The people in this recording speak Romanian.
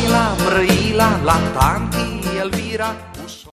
Brăila, Brăila, la tanti Elvira